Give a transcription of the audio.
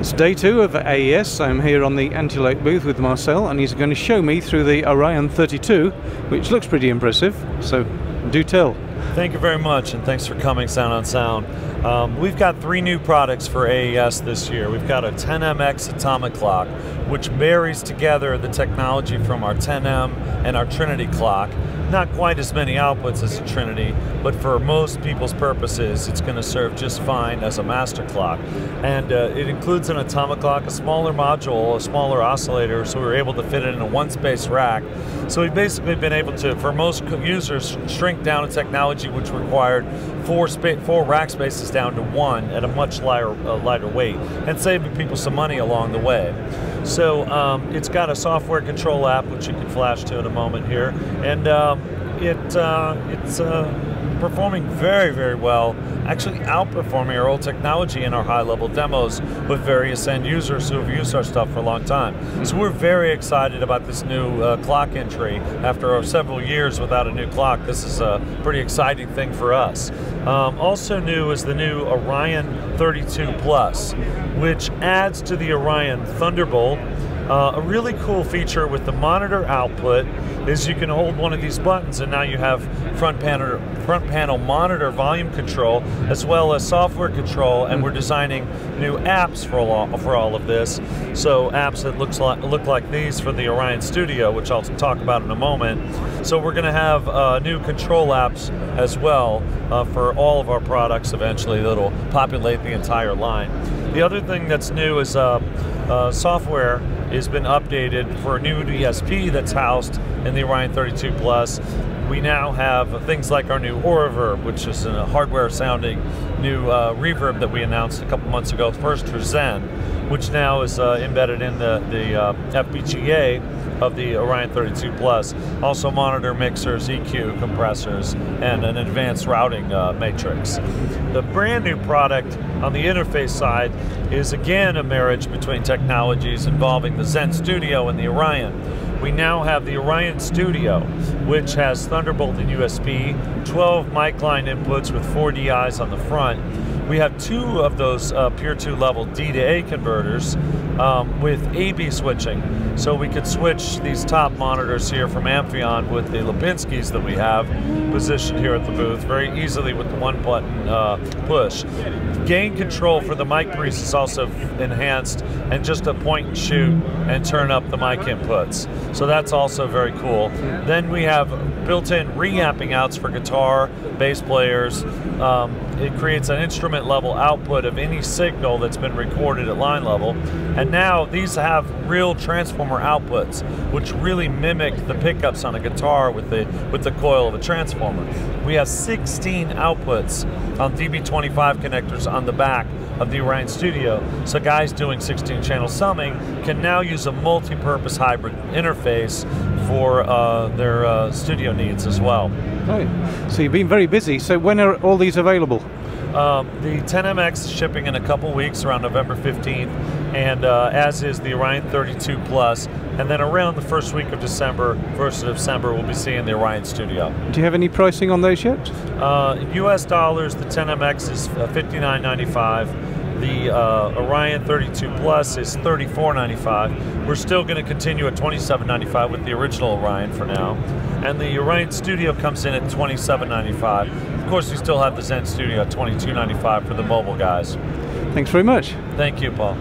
It's day two of AES. I'm here on the Antelope booth with Marcel, and he's going to show me through the Orion 32, which looks pretty impressive. So, do tell. Thank you very much, and thanks for coming, Sound on Sound. Um, we've got three new products for AES this year. We've got a 10MX atomic clock, which marries together the technology from our 10M and our Trinity clock not quite as many outputs as a Trinity, but for most people's purposes, it's going to serve just fine as a master clock. And uh, it includes an atomic clock, a smaller module, a smaller oscillator, so we were able to fit it in a one-space rack. So we've basically been able to, for most users, shrink down a technology which required four, four rack spaces down to one at a much lighter, uh, lighter weight, and saving people some money along the way. So um, it's got a software control app, which you can flash to in a moment here, and um, it uh, it's uh, performing very, very well, actually outperforming our old technology in our high level demos with various end users who have used our stuff for a long time. So we're very excited about this new uh, clock entry. After several years without a new clock, this is a pretty exciting thing for us. Um, also new is the new Orion 32 Plus, which adds to the Orion Thunderbolt uh, a really cool feature with the monitor output is you can hold one of these buttons and now you have front panel, front panel monitor volume control as well as software control and we're designing new apps for all, for all of this. So apps that looks like, look like these for the Orion Studio, which I'll talk about in a moment. So we're going to have uh, new control apps as well uh, for all of our products eventually that'll populate the entire line. The other thing that's new is uh, uh software has been updated for a new DSP that's housed in the Orion 32 Plus. We now have things like our new Auraverb, which is a hardware sounding new uh, reverb that we announced a couple months ago, first for Zen, which now is uh, embedded in the, the uh, FPGA of the Orion 32 Plus. Also monitor mixers, EQ compressors, and an advanced routing uh, matrix. The brand new product on the interface side is again a marriage between technologies involving the Zen Studio and the Orion. We now have the Orion Studio, which has Thunderbolt and USB, 12 mic line inputs with four DIs on the front, we have two of those uh, 2 level D to A converters um, with AB switching. So we could switch these top monitors here from Amphion with the Lipinskis that we have positioned here at the booth very easily with the one button uh, push. Gain control for the mic pres is also enhanced and just a point and shoot and turn up the mic inputs. So that's also very cool. Then we have built-in reamping outs for guitar, bass players. Um, it creates an instrument level output of any signal that's been recorded at line level. And now these have real transformer outputs, which really mimic the pickups on a guitar with the with the coil of a transformer. We have 16 outputs on DB25 connectors on the back of the Orion Studio. So guys doing 16 channel summing can now use a multi-purpose hybrid interface for uh, their uh, studio needs as well. Right. So you've been very busy. So when are all these available? Um, the 10MX is shipping in a couple weeks, around November 15th, and uh, as is the Orion 32 Plus. And then around the first week of December, 1st of December, we'll be seeing the Orion Studio. Do you have any pricing on those yet? Uh, US dollars, the 10MX is uh, 59.95. The uh, Orion 32 Plus is $34.95. We're still going to continue at $27.95 with the original Orion for now. And the Orion Studio comes in at $27.95. Of course, we still have the Zen Studio at $22.95 for the mobile guys. Thanks very much. Thank you, Paul.